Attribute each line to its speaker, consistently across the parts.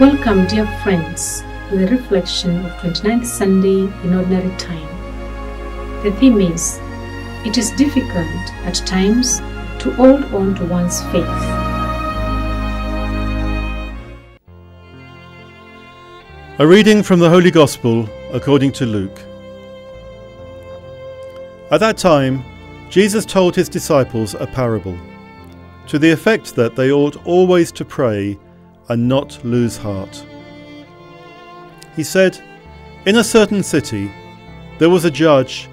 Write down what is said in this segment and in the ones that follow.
Speaker 1: Welcome, dear friends, to the reflection of 29th Sunday in Ordinary Time. The theme is It is difficult at times to hold on to one's faith.
Speaker 2: A reading from the Holy Gospel according to Luke. At that time, Jesus told his disciples a parable, to the effect that they ought always to pray and not lose heart. He said, In a certain city there was a judge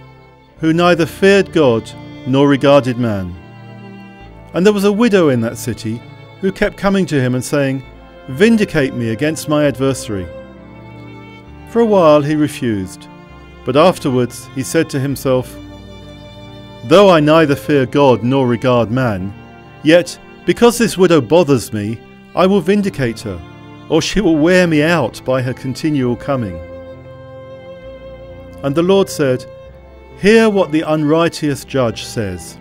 Speaker 2: who neither feared God nor regarded man. And there was a widow in that city who kept coming to him and saying, Vindicate me against my adversary. For a while he refused, but afterwards he said to himself, Though I neither fear God nor regard man, yet because this widow bothers me, I will vindicate her, or she will wear me out by her continual coming. And the Lord said, Hear what the unrighteous judge says.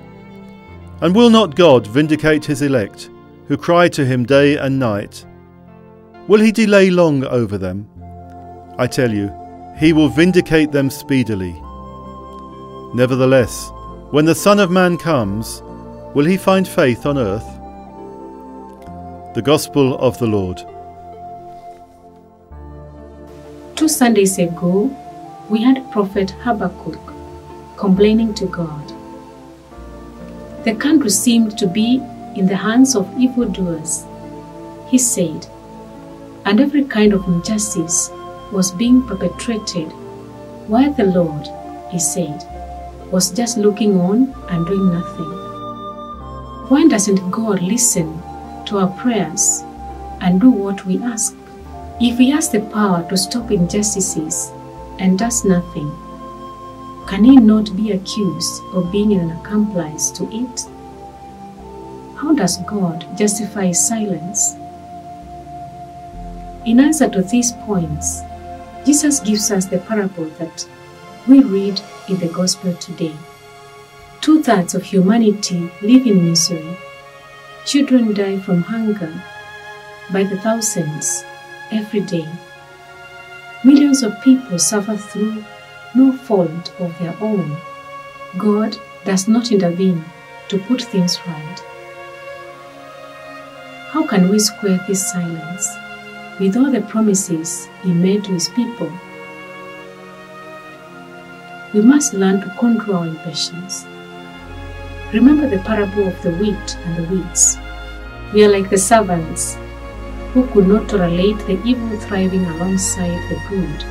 Speaker 2: And will not God vindicate his elect, who cry to him day and night? Will he delay long over them? I tell you, he will vindicate them speedily. Nevertheless, when the Son of Man comes, will he find faith on earth? The Gospel of the Lord.
Speaker 1: Two Sundays ago, we had Prophet Habakkuk complaining to God. The country seemed to be in the hands of evildoers, he said, and every kind of injustice was being perpetrated, while the Lord, he said, was just looking on and doing nothing. Why doesn't God listen to our prayers and do what we ask? If He has the power to stop injustices and does nothing, can He not be accused of being an accomplice to it? How does God justify silence? In answer to these points, Jesus gives us the parable that we read in the Gospel today. Two thirds of humanity live in misery. Children die from hunger by the thousands every day. Millions of people suffer through no fault of their own. God does not intervene to put things right. How can we square this silence with all the promises He made to His people? We must learn to control our impatience. Remember the parable of the wheat and the weeds. We are like the servants who could not tolerate the evil thriving alongside the good.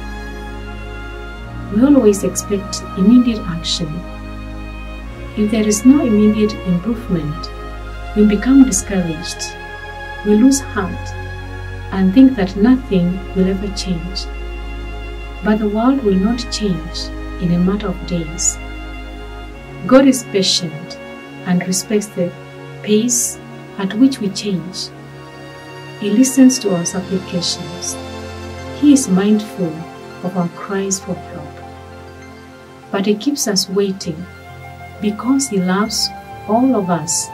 Speaker 1: We always expect immediate action. If there is no immediate improvement, we become discouraged, we lose heart, and think that nothing will ever change. But the world will not change in a matter of days. God is patient and respects the pace at which we change. He listens to our supplications. He is mindful of our cries for help. But He keeps us waiting because He loves all of us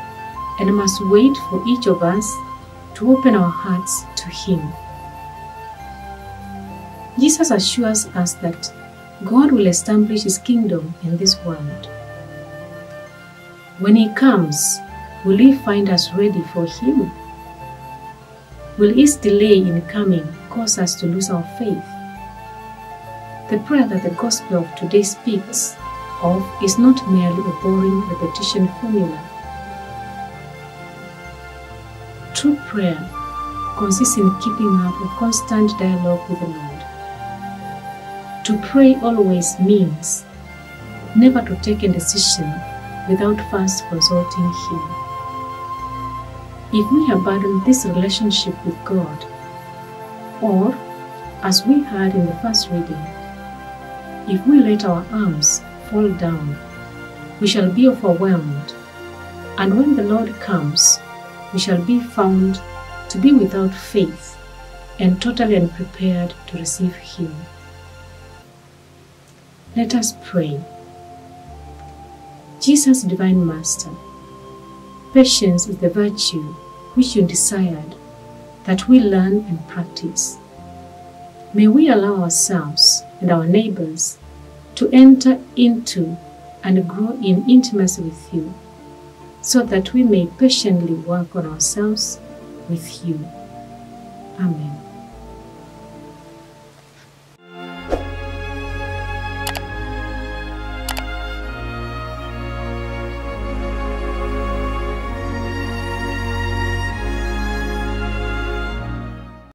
Speaker 1: and must wait for each of us to open our hearts to Him. Jesus assures us that God will establish His kingdom in this world. When He comes, will He find us ready for Him? Will His delay in coming cause us to lose our faith? The prayer that the Gospel of today speaks of is not merely a boring repetition formula. True prayer consists in keeping up a constant dialogue with the Lord. To pray always means never to take a decision without first consulting Him. If we abandon this relationship with God, or as we heard in the first reading, if we let our arms fall down, we shall be overwhelmed, and when the Lord comes, we shall be found to be without faith and totally unprepared to receive Him. Let us pray. Jesus, Divine Master, patience is the virtue which you desired that we learn and practice. May we allow ourselves and our neighbors to enter into and grow in intimacy with you so that we may patiently work on ourselves with you. Amen.